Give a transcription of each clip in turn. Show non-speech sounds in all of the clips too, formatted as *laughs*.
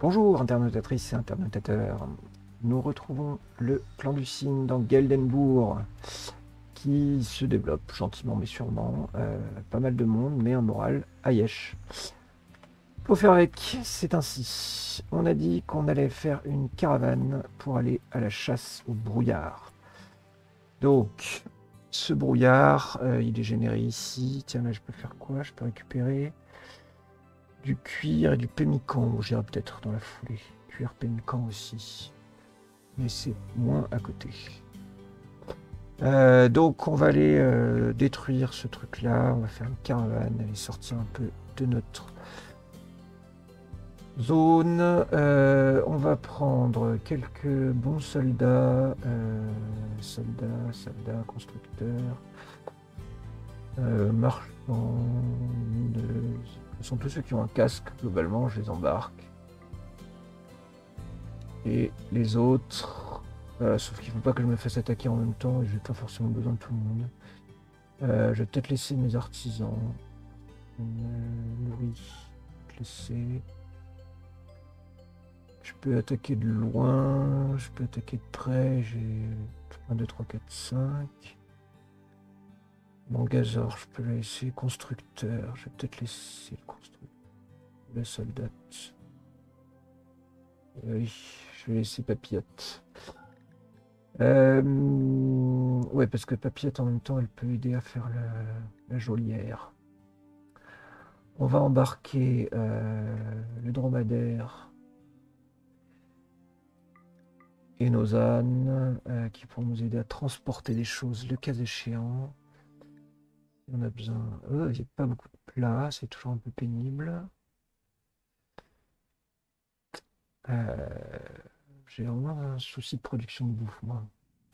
Bonjour internautatrices et internautateurs. Nous retrouvons le clan du cygne dans Geldenbourg qui se développe gentiment mais sûrement. Euh, pas mal de monde, mais en morale, Ayesh. Faut faire avec, c'est ainsi. On a dit qu'on allait faire une caravane pour aller à la chasse au brouillard. Donc, ce brouillard, euh, il est généré ici. Tiens, là, je peux faire quoi? Je peux récupérer du cuir et du pémican. J'irai peut-être dans la foulée. Cuir pémican aussi. Mais c'est moins à côté. Euh, donc on va aller euh, détruire ce truc-là. On va faire une caravane. Aller sortir un peu de notre zone. Euh, on va prendre quelques bons soldats. soldats, soldats, constructeurs. marchands, ce sont tous ceux qui ont un casque, globalement, je les embarque. Et les autres, euh, sauf qu'il ne faut pas que je me fasse attaquer en même temps et je n'ai pas forcément besoin de tout le monde. Euh, je vais peut-être laisser mes artisans. Euh, oui, laisser. Je peux attaquer de loin, je peux attaquer de près, j'ai 1, 2, 3, 4, 5. Mon gazor, je peux laisser. Constructeur, je vais peut-être laisser le constructeur. La soldate. Oui, je vais laisser papillote. Euh, ouais, parce que papillote en même temps, elle peut aider à faire la, jolière. On va embarquer euh, le dromadaire et nos ânes euh, qui pourront nous aider à transporter des choses le cas échéant. On a besoin. Oh, il n'y a pas beaucoup de place, c'est toujours un peu pénible. Euh, j'ai vraiment un souci de production de bouffe, moi.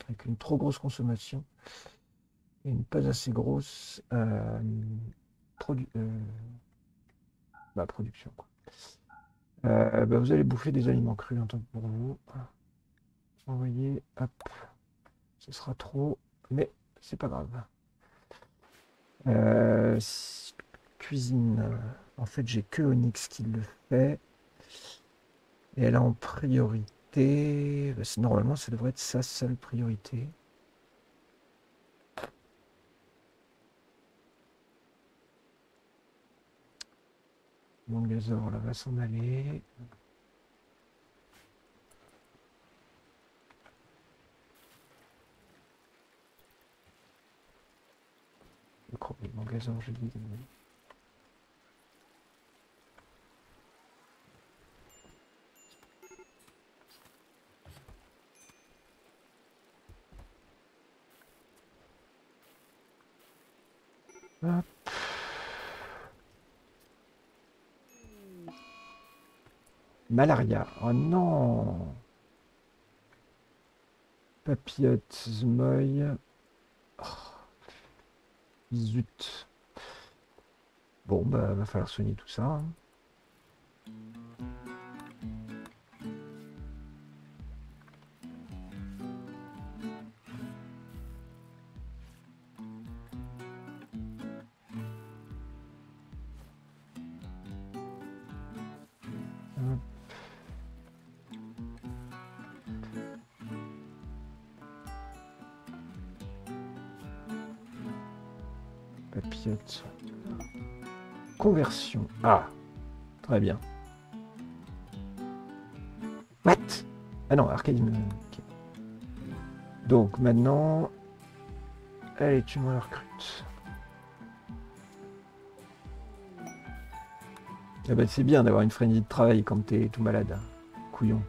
Avec une trop grosse consommation et une pas assez grosse euh, euh, bah, production. Bah, vous allez bouffer des aliments crus en tant que pour vous. Envoyez, hop. Ce sera trop, mais c'est pas grave. Euh, cuisine. En fait, j'ai que Onyx qui le fait. Et elle a en priorité. Bah, normalement, ça devrait être sa seule priorité. Mon gazor là va s'en aller. Le premier magasin, j'ai dit. Hop. Malaria. Oh non Papillote, Zmoy. Oh. Zut. Bon, bah, va falloir soigner tout ça. Hein. Ah, très bien. What Ah non, Arcadie. Donc maintenant, allez, tu me recrutes. Ah bah, c'est bien d'avoir une frénésie de travail quand t'es tout malade. Hein. Couillon.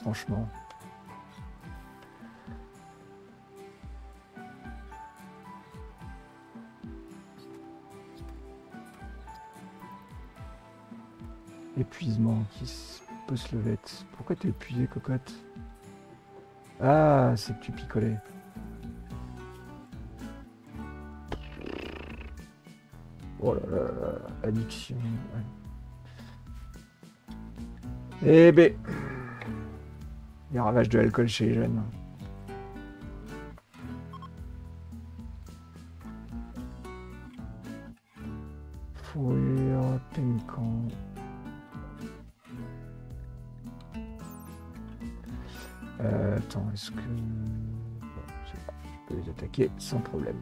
Franchement. Épuisement, qui peut se lever. Pourquoi t'es épuisé, cocotte? Ah, c'est que tu picolais. Oh là là, addiction. Eh ben, les ravages de l'alcool chez les jeunes. Fourrure. Pémican. Attends, est-ce que... je peux les attaquer sans problème.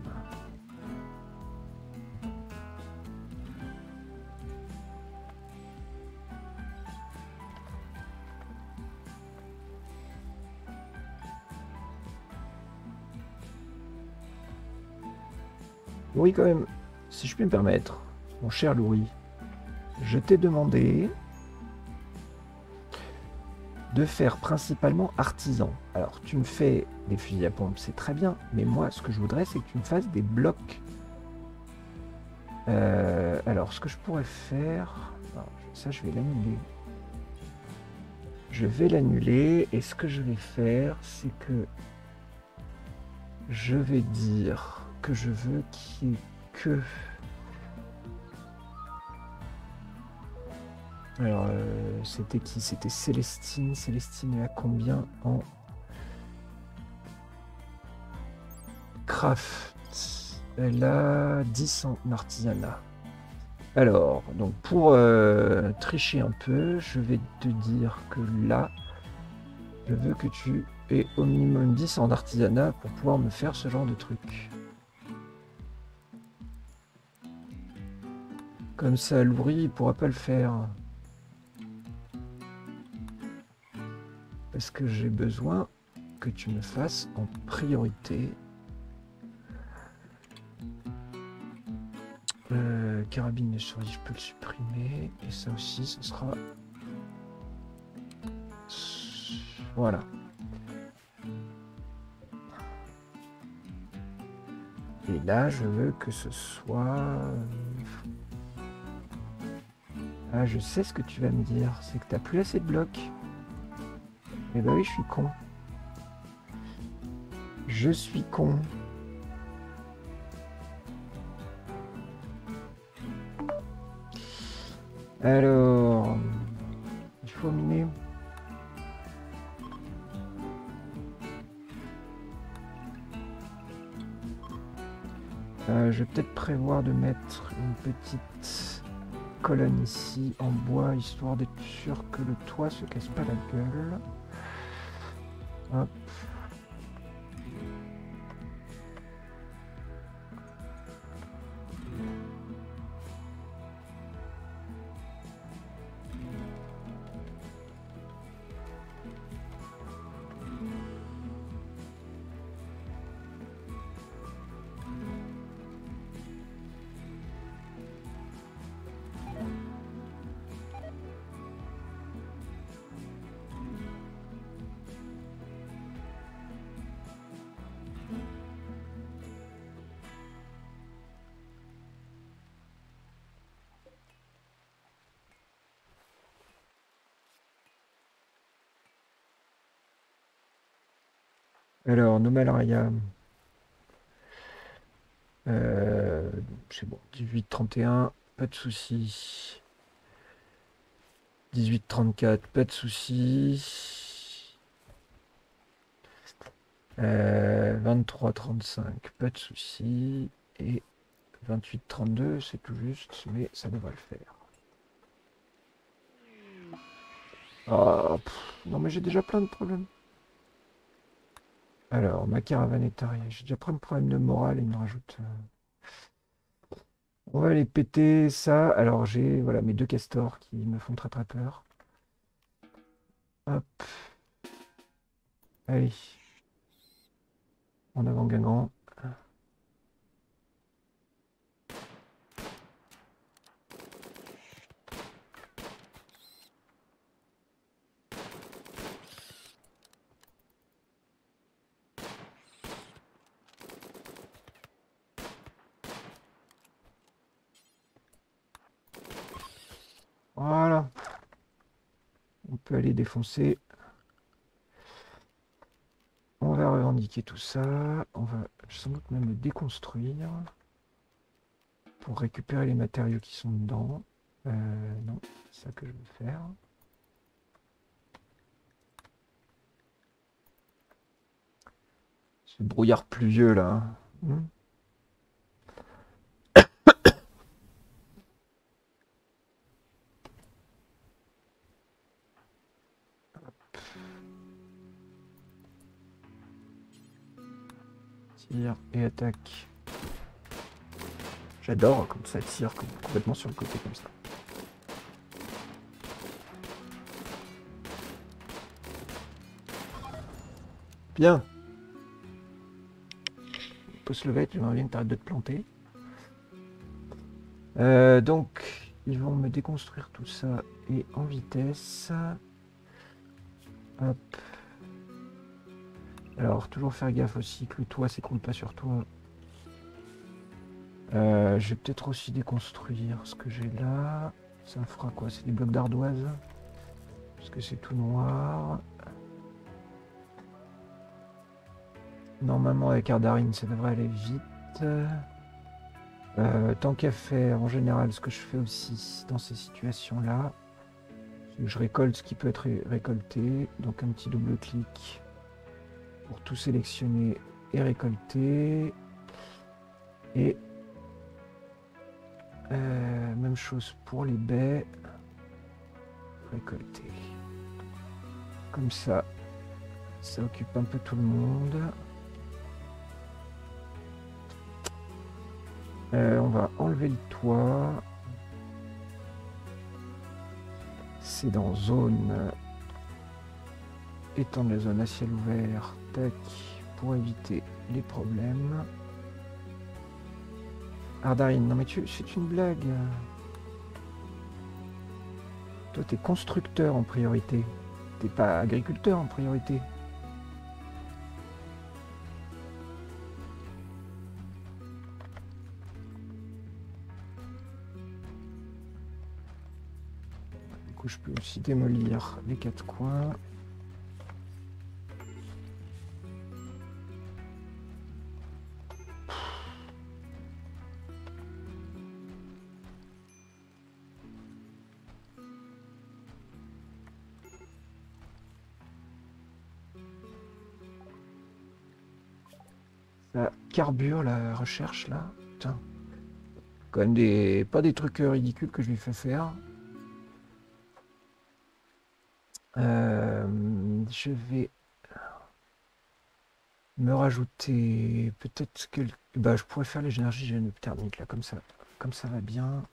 Oui, quand même, si je puis me permettre, mon cher Louis, je t'ai demandé de faire principalement artisan. Alors, tu me fais des fusils à pompe, c'est très bien, mais moi, ce que je voudrais, c'est que tu me fasses des blocs. Euh, alors, ce que je pourrais faire, ça, je vais l'annuler. Je vais l'annuler, et ce que je vais faire, c'est que je vais dire que je veux qu'il n'y ait que Alors, euh, c'était qui? C'était Célestine. Célestine, elle a combien en craft? Elle a 10 en artisanat. Alors, donc pour euh, tricher un peu, je vais te dire que là, je veux que tu aies au minimum 10 en artisanat pour pouvoir me faire ce genre de truc. Comme ça, Loury, il pourra pas le faire. Parce que j'ai besoin que tu me fasses en priorité. Euh, carabine de souris, je peux le supprimer. Et ça aussi, ce sera... Voilà. Et là, je veux que ce soit... Ah, je sais ce que tu vas me dire. C'est que tu n'as plus assez de blocs. Eh ben oui, je suis con. Je suis con. Alors, il faut miner. Euh, je vais peut-être prévoir de mettre une petite colonne ici en bois, histoire d'être sûr que le toit se casse pas la gueule. Alors, nos malaria. Euh, c'est bon, 18-31, pas de soucis. 18-34, pas de soucis. 23-35, euh, pas de soucis. Et 28-32, c'est tout juste, mais ça devrait le faire. Ah, non mais j'ai déjà plein de problèmes. Alors, ma caravane est arrivée. J'ai déjà plein de problèmes de morale et il me rajoute. Euh, on va aller péter ça. Alors, j'ai voilà, mes deux castors qui me font très très peur. Hop. Allez. En avant gagnant. Voilà. Défoncer. On va revendiquer tout ça. On va sans doute même le déconstruire. Pour récupérer les matériaux qui sont dedans. Euh, non, c'est ça que je veux faire. Ce brouillard pluvieux là. Hein. Et attaque. J'adore quand ça tire complètement sur le côté comme ça. Bien. On peut se lever, j'aimerais bien que tu de te planter. Euh, donc, ils vont me déconstruire tout ça et en vitesse. Hop. Alors, toujours faire gaffe aussi que le toit s'écroule pas sur toi. Euh, je vais peut-être aussi déconstruire ce que j'ai là. Ça fera quoi? C'est des blocs d'ardoise? Parce que c'est tout noir. Normalement, avec Ardarine, ça devrait aller vite. Euh, tant qu'à faire, en général, ce que je fais aussi dans ces situations-là, je récolte ce qui peut être récolté. Donc un petit double clic tout sélectionner et récolter. Et euh, même chose pour les baies. Récolter. Comme ça, ça occupe un peu tout le monde. Euh, on va enlever le toit. C'est dans zone. Étendre les zones à ciel ouvert. Tac. Pour éviter les problèmes. Ardarine, non mais tu, c'est une blague. Toi, t'es constructeur en priorité. T'es pas agriculteur en priorité. je peux aussi démolir les quatre coins. Carbure la recherche là. Putain. Quand même des. pas des trucs ridicules que je lui fais faire. Euh, je vais me rajouter peut-être que bah, je pourrais faire les énergies thermiques là comme ça comme ça va bien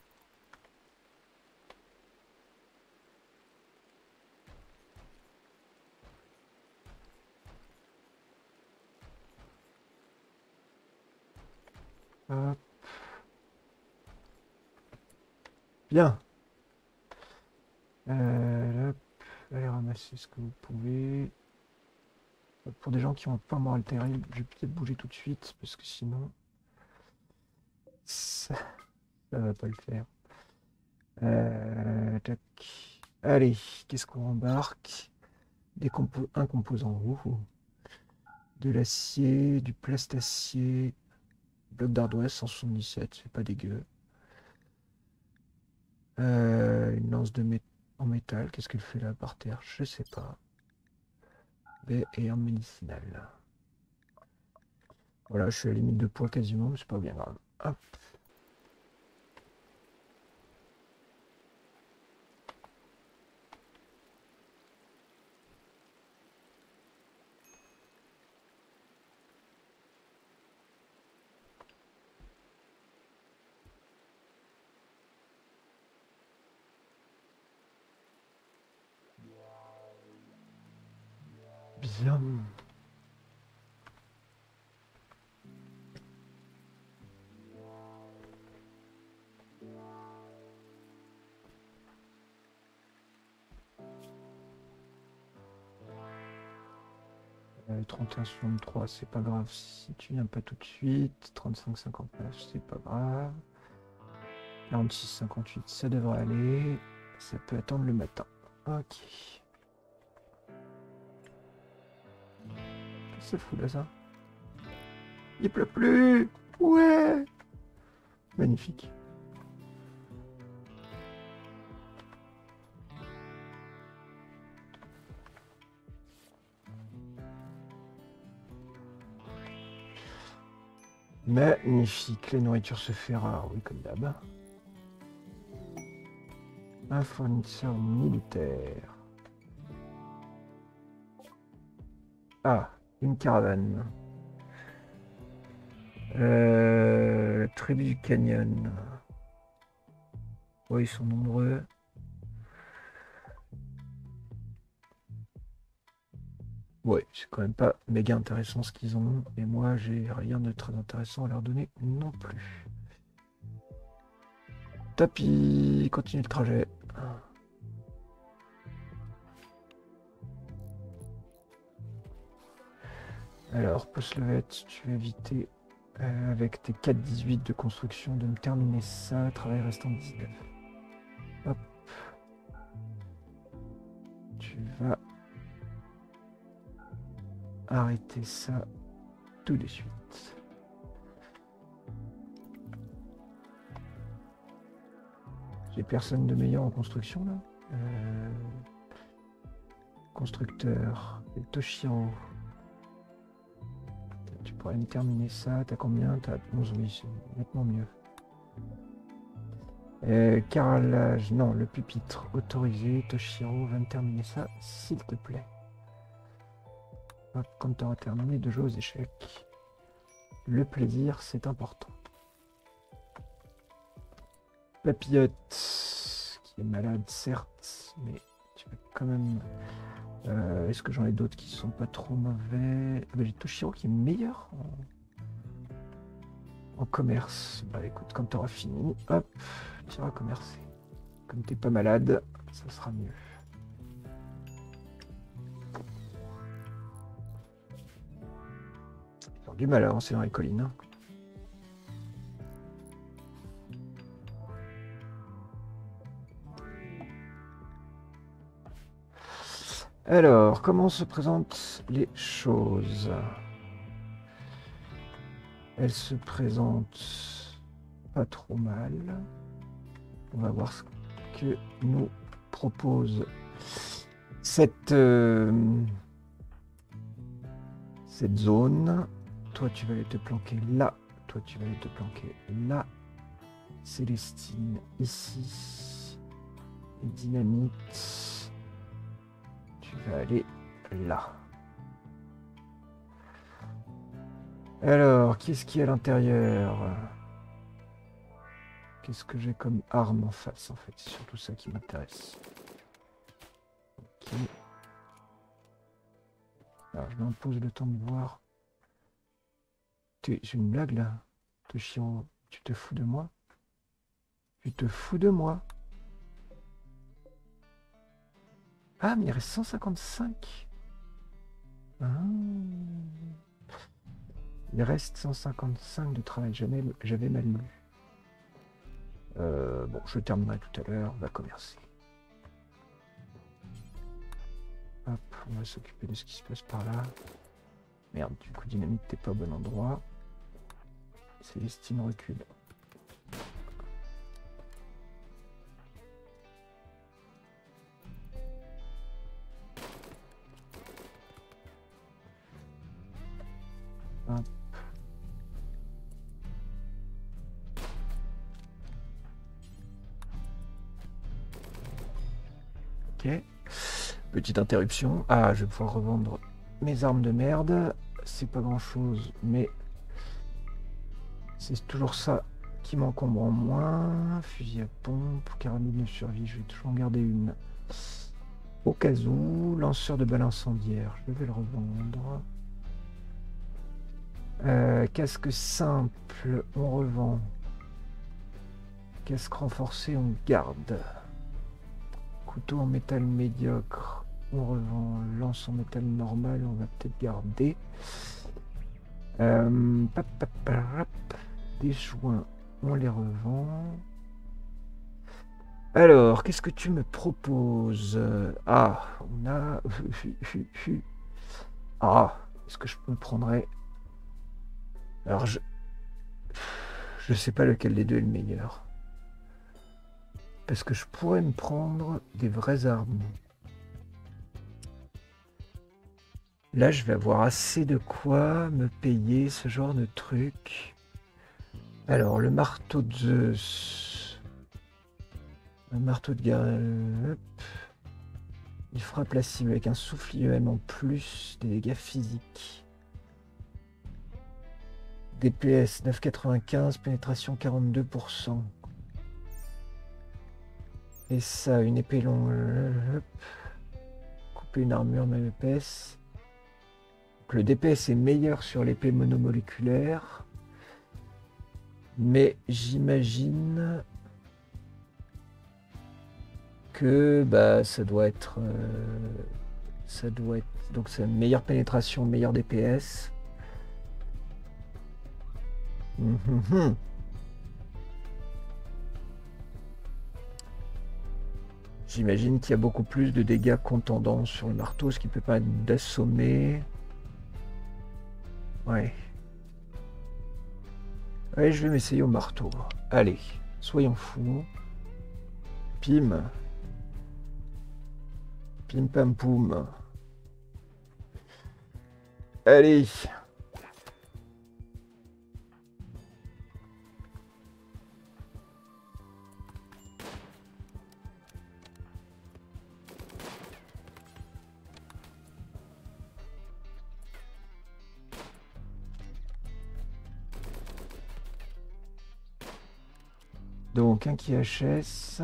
Bien. Euh, Allez ramasser ce que vous pouvez. Pour des gens qui ont un peu moral terrible, je vais peut-être bouger tout de suite parce que sinon ça, va pas le faire. Euh, Allez, qu'est-ce qu'on embarque Des un composant rouge, de l'acier, du plastacier, bloc d'ardoise 177, c'est pas dégueu. Euh, une lance de en métal. Qu'est-ce qu'elle fait là par terre? Je sais pas. B et en médicinal. Voilà, je suis à la limite de poids quasiment, mais c'est pas bien grave. Hop. 63, c'est pas grave si tu viens pas tout de suite. 35 59, c'est pas grave. 46 58, ça devrait aller. Ça peut attendre le matin. Ok. C'est fou là ça? Il pleut plus Ouais Magnifique. Magnifique, les nourritures se fait rare, oui, comme d'hab. Un fournisseur militaire. Ah, une caravane. Euh, tribu du canyon. Oui, ils sont nombreux. Ouais, c'est quand même pas méga intéressant ce qu'ils ont. Et moi, j'ai rien de très intéressant à leur donner non plus. Tapis, continue le trajet. Alors, post-levette, tu vas éviter euh, avec tes 4-18 de construction de me terminer ça. Travail restant 19. Hop. Tu vas arrêter ça tout de suite. J'ai personne de meilleur en construction là. Euh, constructeur, et Toshiro. Tu pourrais me terminer ça. T'as combien? T'as 11, oui, c'est nettement mieux. Euh, carrelage, non, le pupitre autorisé. Toshiro va me terminer ça, s'il te plaît. Quand tu auras terminé de jouer aux échecs, le plaisir, c'est important. Papillote, qui est malade, certes, mais tu vas quand même. Euh, est-ce que j'en ai d'autres qui sont pas trop mauvais? Ah bah, J'ai Toshiro qui est meilleur en, commerce. Bah écoute, quand tu auras fini, hop, tu iras commercer. Comme t'es pas malade, ça sera mieux. Du mal dans les collines. Alors, comment se présentent les choses? Elles se présentent pas trop mal. On va voir ce que nous propose cette, euh, cette zone. Toi, tu vas aller te planquer là. Toi, tu vas aller te planquer là. Célestine ici. Dynamite. Tu vas aller là. Alors, qu'est-ce qu'il y a à l'intérieur? Qu'est-ce que j'ai comme arme en face en fait? C'est surtout ça qui m'intéresse. Ok. Alors je m'impose le temps de voir c'est une blague là Toshiro, tu te fous de moi Tu te fous de moi Ah, mais il reste 155 ah. Il reste 155 de travail. J'avais mal lu. Euh, bon, je terminerai tout à l'heure. On va commercer. Hop, on va s'occuper de ce qui se passe par là. Merde, du coup, dynamite, t'es pas au bon endroit. Célestine recule. Ok. Petite interruption. Ah, je vais pouvoir revendre mes armes de merde. C'est pas grand chose, mais c'est toujours ça qui m'encombre en moins. Fusil à pompe, carabine de survie, je vais toujours en garder une. Au cas où, lanceur de balles incendiaires, je vais le revendre. Euh, casque simple, on revend. Casque renforcé, on garde. Couteau en métal médiocre, on revend. Lance en métal normal, on va peut-être garder. Euh, joints, on les revend. Alors, qu'est-ce que tu me proposes? Ah, on a... *laughs* Ah, est-ce que je me prendrais... Alors, je... Je sais pas lequel des deux est le meilleur. Parce que je pourrais me prendre des vraies armes. Là, je vais avoir assez de quoi me payer ce genre de truc. Alors, le marteau de Zeus. Marteau de Garel. Il frappe la cible avec un souffle IEM en plus des dégâts physiques. DPS 9,95, pénétration 42%. Et ça, une épée longue. Couper une armure même épaisse. le DPS est meilleur sur l'épée monomoléculaire. Mais j'imagine que bah, ça doit être. Euh, ça doit être. Donc c'est meilleure pénétration, meilleur DPS. Hum, hum, hum. J'imagine qu'il y a beaucoup plus de dégâts contendants sur le marteau, ce qui peut pas d'assommer. Ouais. Ouais, je vais m'essayer au marteau. Allez, soyons fous. Pim. Pim pam poum. Allez. Un qui HS.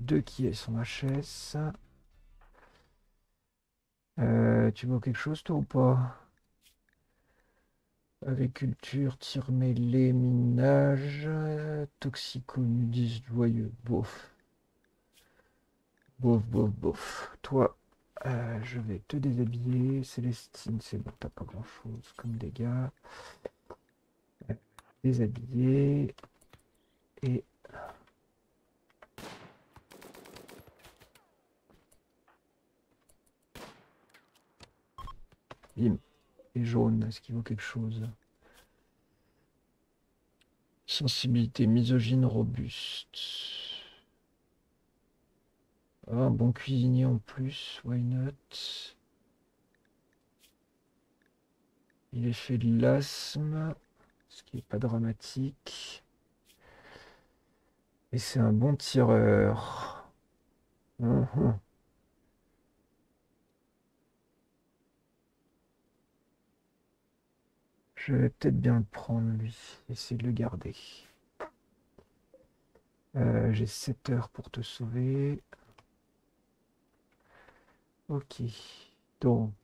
Deux qui est son HS. Euh, tu vois quelque chose toi ou pas? Agriculture, tir mêlé, minage, toxico, nudiste, joyeux, bof. Bof, bof, bof. Toi, euh, je vais te déshabiller. Célestine, c'est bon, t'as pas grand chose comme dégâts déshabiller et et jaune est-ce qu'il vaut quelque chose? Sensibilité misogyne robuste. Ah, un bon cuisinier en plus why not? Il est fait de l'asthme ce qui n'est pas dramatique. Et c'est un bon tireur. Mhm. Je vais peut-être bien le prendre, lui. Essayer de le garder. Euh, j'ai 7 heures pour te sauver. Ok. Donc,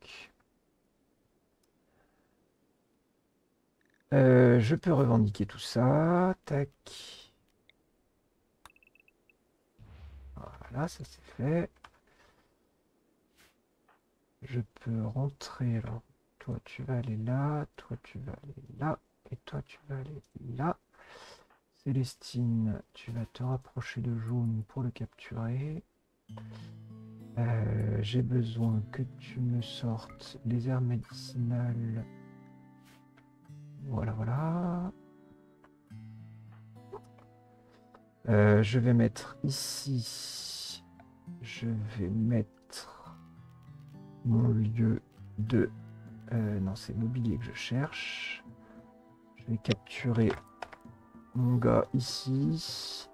Euh, je peux revendiquer tout ça. Tac. Voilà, ça c'est fait. Je peux rentrer alors. Toi tu vas aller là, toi tu vas aller là, et toi tu vas aller là. Célestine, tu vas te rapprocher de jaune pour le capturer. Euh, j'ai besoin que tu me sortes les herbes médicinales voilà, voilà. Euh, je vais mettre ici. Je vais mettre mon lieu de... Euh, non, c'est mobilier que je cherche. Je vais capturer mon gars ici.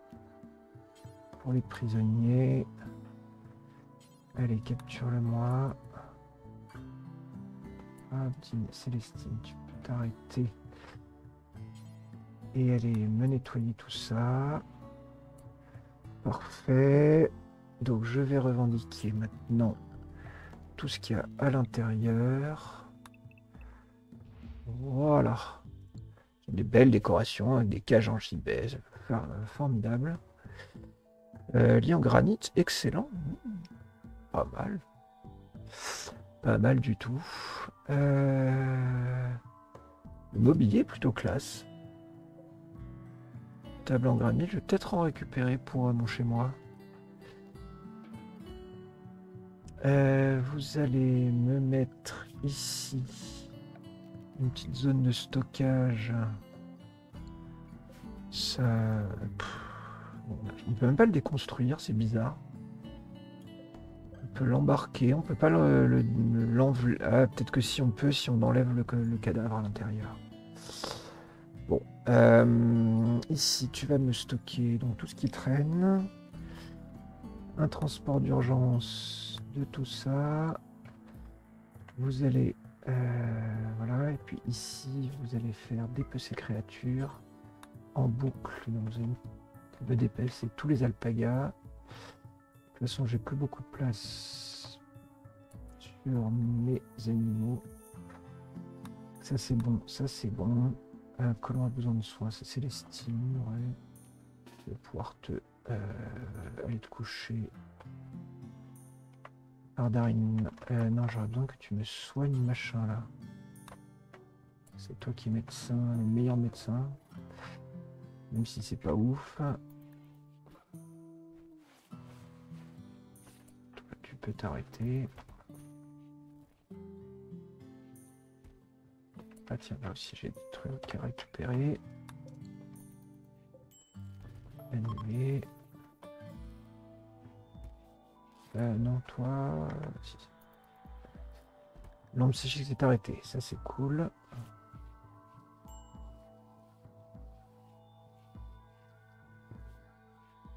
Pour les prisonniers. Allez, capture-le-moi. Ah, Célestine, tu peux t'arrêter et allez me nettoyer tout ça. Parfait. Donc je vais revendiquer maintenant tout ce qu'il y a à l'intérieur. Voilà. Des belles décorations avec des cages en gibet. Formidable. Euh, lit en granit, excellent. Pas mal. Pas mal du tout. Euh, le mobilier plutôt classe. Table en granit, je vais peut-être en récupérer pour euh, mon chez moi. Euh, vous allez me mettre ici une petite zone de stockage. Ça. on peut même pas le déconstruire, c'est bizarre. On peut l'embarquer, on peut pas l'enlever. Le, ah, peut-être que si on peut, si on enlève le cadavre à l'intérieur. Euh, ici tu vas me stocker donc tout ce qui traîne. Un transport d'urgence de tout ça. Vous allez Euh, voilà, et puis ici, vous allez faire dépecer créatures en boucle. Donc vous allez dépecer tous les alpagas. De toute façon, j'ai plus beaucoup de place sur mes animaux. Ça c'est bon, ça c'est bon. Un colon a besoin de soins, c'est l'estime, ouais. Tu pouvoir te euh, aller te coucher. Ardarine, euh, non j'aurais besoin que tu me soignes machin là. C'est toi qui es médecin, le meilleur médecin. Même si c'est pas ouf. Tu peux t'arrêter. Ah tiens, là aussi j'ai des trucs à récupérer. Animé. Euh, non, toi... Si. L'homme psychique s'est arrêté, ça c'est cool.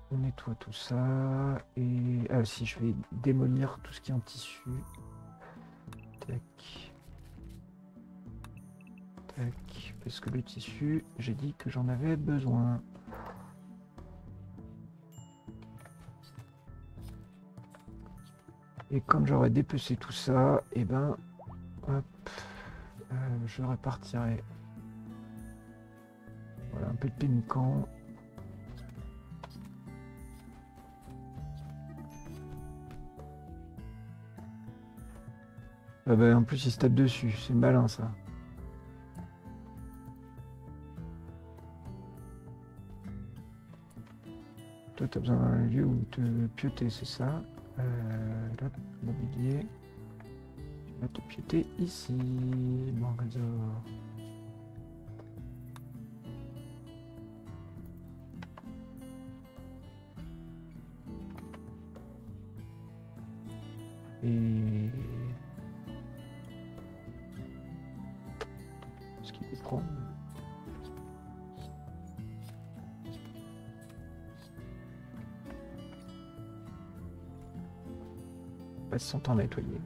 On nettoie tout ça. Et ah, si je vais démolir tout ce qui est en tissu. Parce que le tissu, j'ai dit que j'en avais besoin. Et comme j'aurais dépecé tout ça, et eh ben, hop, euh, je répartirai voilà, un peu de pénicant. Ah bah, en plus, il se tape dessus. C'est malin, ça. Toi, tu as besoin d'un lieu où te pioter, c'est ça. Euh, là, mobilier. Tu vas te pioter ici. Bon, son temps nettoyer.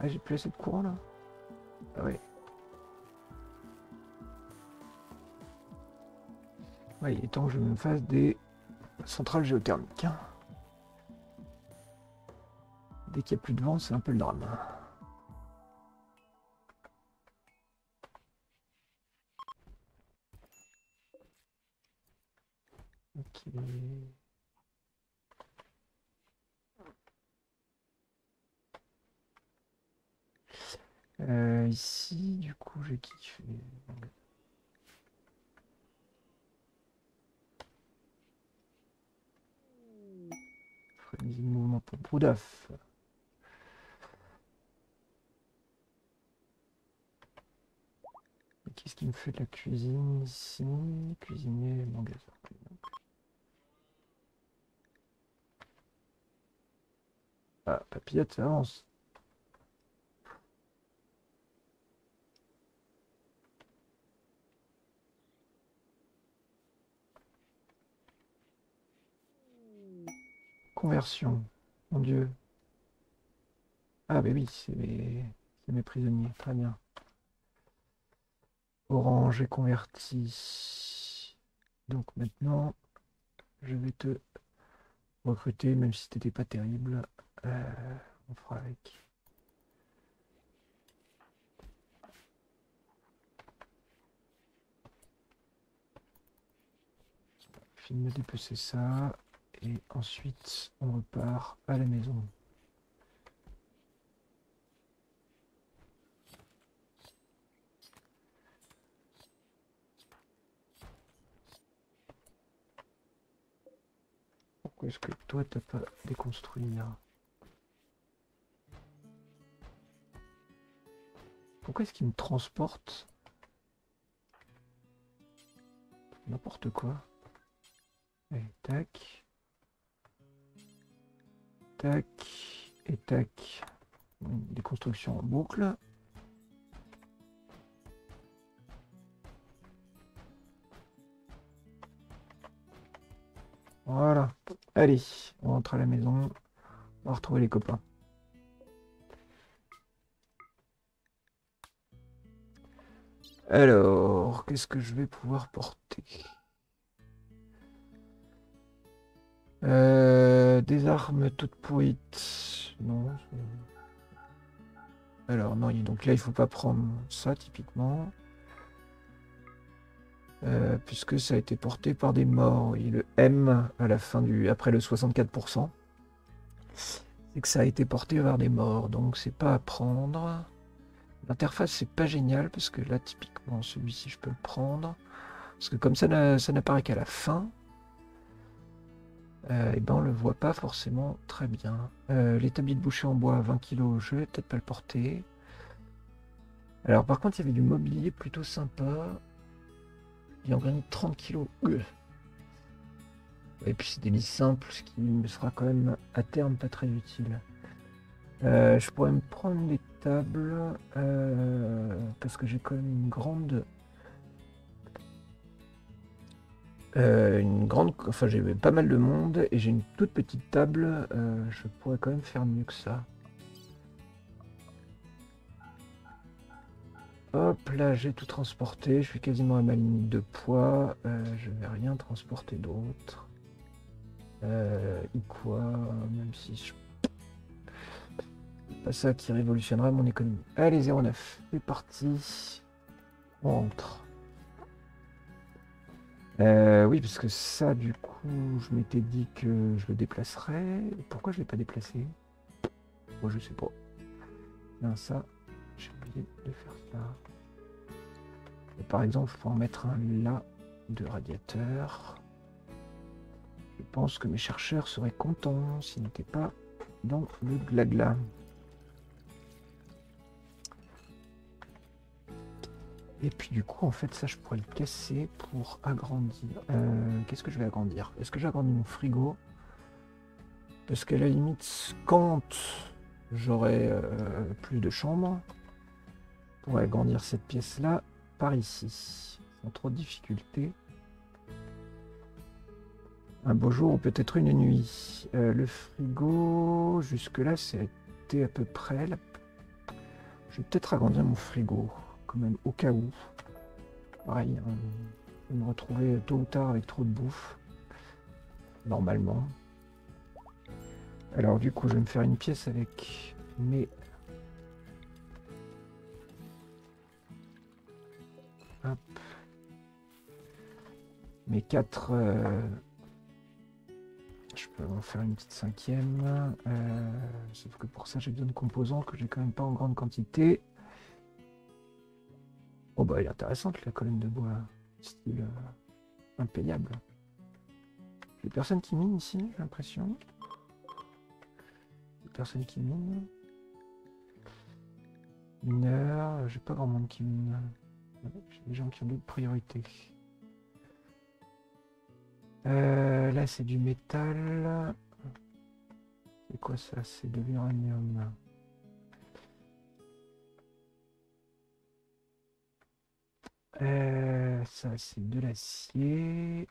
Ah, j'ai plus assez de courant là Ah ouais. Il est temps que je me fasse des centrales géothermiques. Hein. Dès qu'il n'y a plus de vent, c'est un peu le drame. Euh, ici, du coup, j'ai kiffé. Frénésie de mouvement pour Broudaf. Qu'est-ce qui me fait de la cuisine ici? Cuisinier, magasin. Ah, papillote, ça avance. Conversion. Mon Dieu. Ah, ben oui, c'est mes... mes prisonniers. Très bien. Orange est converti. Donc maintenant, je vais te recruter, même si t'étais pas terrible. Euh, on fera avec. Film de dépecer ça. Et ensuite, on repart à la maison. Pourquoi est-ce que toi, t'as pas déconstruire Pourquoi est-ce qu'il me transporte N'importe quoi. Tac. Tac. Et tac. Des constructions en boucle. Voilà. Allez, on rentre à la maison. On va retrouver les copains. Alors, qu'est-ce que je vais pouvoir porter? Euh, des armes toutes pourrites. Non. Alors, non, donc là, il faut pas prendre ça, typiquement. Euh, puisque ça a été porté par des morts. Et le M, à la fin du... après le 64%, c'est que ça a été porté par des morts. Donc, c'est pas à prendre. L'interface, c'est pas génial, parce que là, typiquement, celui-ci, je peux le prendre. Parce que comme ça, n'apparaît qu'à la fin, et euh, eh ben on le voit pas forcément très bien. Euh, L'établi de boucher en bois 20 kg, je vais peut-être pas le porter. Alors par contre il y avait du mobilier plutôt sympa. Il en granit 30 kg. Et puis c'est des lits simples, ce qui me sera quand même à terme pas très utile. Euh, je pourrais me prendre des tables parce que j'ai quand même une grande Euh, une grande, enfin j'ai pas mal de monde et j'ai une toute petite table. Euh, je pourrais quand même faire mieux que ça. Hop, là j'ai tout transporté. Je suis quasiment à ma limite de poids. Euh, je vais rien transporter d'autre. Euh, quoi Même si je... Pas ça qui révolutionnera mon économie. Allez 09, c'est parti. On entre. Euh, oui, parce que ça, du coup, je m'étais dit que je le déplacerais. Pourquoi je ne l'ai pas déplacé? Moi, je sais pas. Non, ça, j'ai oublié de faire ça. par exemple, je peux en mettre un là de radiateur. Je pense que mes chercheurs seraient contents s'ils n'étaient pas dans le glagla. Et puis du coup, en fait, ça, je pourrais le casser pour agrandir. Euh, qu'est-ce que je vais agrandir? Est-ce que j'agrandis mon frigo? Parce qu'à la limite, quand j'aurai euh, plus de chambres, je pourrais agrandir cette pièce-là par ici, sans trop de difficultés? Un beau jour ou peut-être une nuit. Euh, le frigo, jusque-là, c'était à peu près... Je vais peut-être agrandir mon frigo quand même au cas où. Pareil, hein, me retrouver tôt ou tard avec trop de bouffe. Normalement. Alors du coup, je vais me faire une pièce avec mes... Hop. Mes quatre... Euh, je peux en faire une petite cinquième. Euh, sauf que pour ça, j'ai besoin de composants que j'ai quand même pas en grande quantité. Oh bah elle est intéressante la colonne de bois, style euh, impayable. Les personnes qui minent ici, j'ai l'impression. Les personnes qui minent. Mineurs, j'ai pas grand monde qui mine. J'ai des gens qui ont d'autres priorités. Euh, là c'est du métal. C'est quoi ça? C'est de l'uranium. Euh, ça, c'est de l'acier.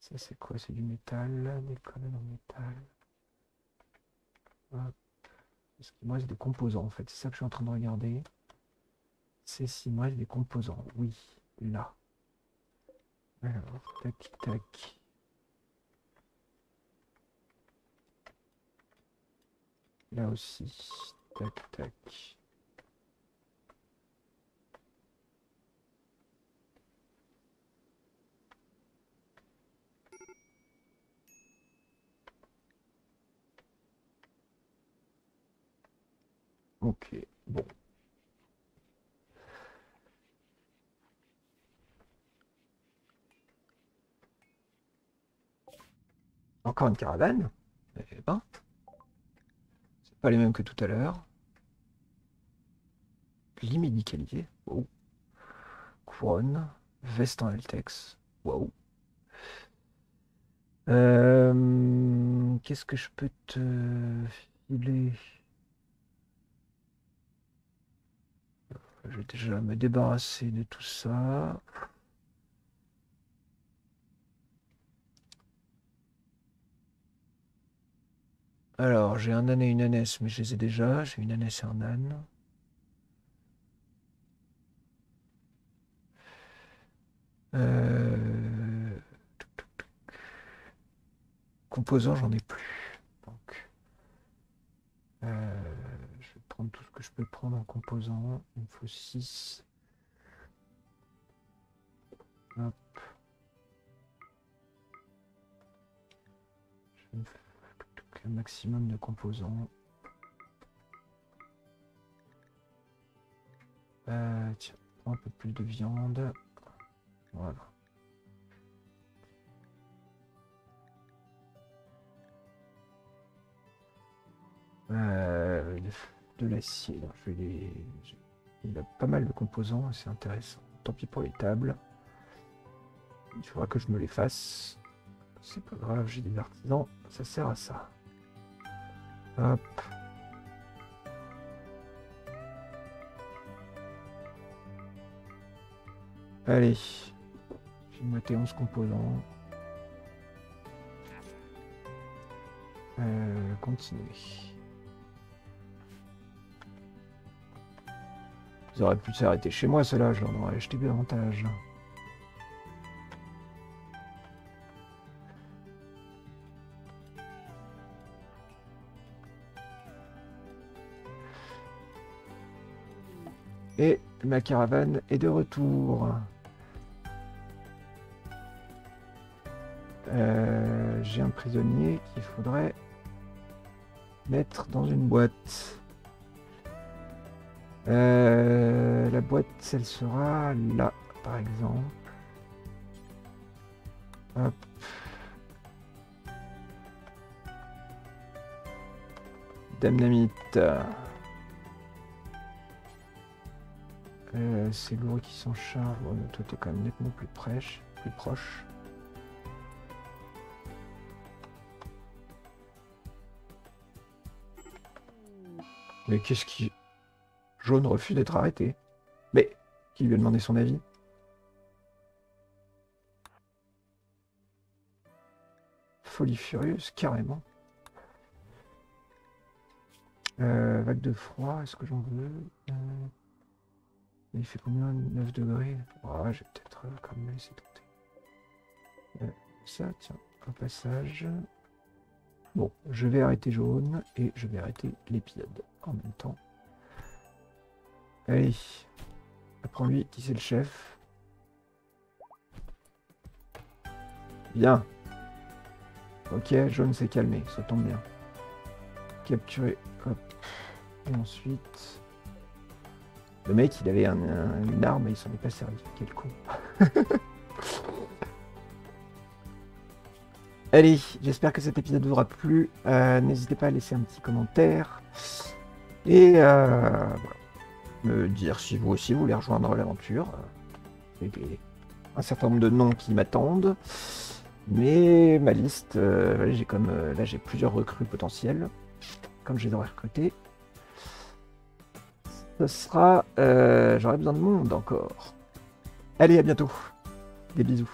Ça, c'est quoi? C'est du métal, des colonnes en métal. Hop. Parce qu'il me reste des composants, en fait. C'est ça que je suis en train de regarder. C'est s'il me reste des composants. Oui, là. Alors, tac, tac. Là aussi. Tac, tac. Ok, bon. Encore une caravane? Eh ben, c'est pas les mêmes que tout à l'heure. L'immédicalisé. Wow. Couronne. Veste en Altex. Wow. Euh, qu'est-ce que je peux te filer? Je vais déjà me débarrasser de tout ça. Alors, j'ai un âne et une ânesse, mais je les ai déjà. J'ai une ânesse et un âne. Euh... Composants, j'en ai plus. Donc, euh, je vais prendre tout ce que je peux prendre en composants. Il me faut 6. Hop. Je vais un maximum de composants. Euh, tiens, un peu plus de viande. Voilà. Euh, de l'acier. Il a pas mal de composants, c'est intéressant. Tant pis pour les tables. Il faudra que je me les fasse. C'est pas grave, j'ai des artisans, ça sert à ça. Hop. Allez. J'ai moitié 11 composants. Euh, continuer. Ils auraient pu s'arrêter chez moi, cela, j'en aurais acheté davantage. Et ma caravane est de retour. Euh, j'ai un prisonnier qu'il faudrait mettre dans une boîte. Euh, la boîte, elle sera là, par exemple. Hop. Euh, c'est lourd qui s'en charge. Bon, toi, t'es quand même nettement plus prêche, plus proche. Mais qu'est-ce qui... Jaune refuse d'être arrêté. Mais qui lui a demandé son avis? Folie furieuse, carrément. Euh, vague de froid, est-ce que j'en veux? Euh, il fait combien? 9 degrés? Oh, Je vais peut-être euh, quand même laisser tenter. Euh, ça, tiens, un passage. Bon, je vais arrêter jaune et je vais arrêter l'épisode en même temps. Allez, apprends-lui qui c'est le chef? Bien. Ok, jaune s'est calmé, ça tombe bien. Capturer, hop. Et ensuite... Le mec, il avait une arme et il s'en est pas servi. Quel con. *laughs* Allez, j'espère que cet épisode vous aura plu. Euh, n'hésitez pas à laisser un petit commentaire. Et euh, me dire si vous aussi voulez rejoindre l'aventure. A un certain nombre de noms qui m'attendent. Mais ma liste, euh, j'ai comme là j'ai plusieurs recrues potentielles. Comme je les aurais ce sera... Euh, J'aurai besoin de monde encore. Allez, à bientôt. Des bisous.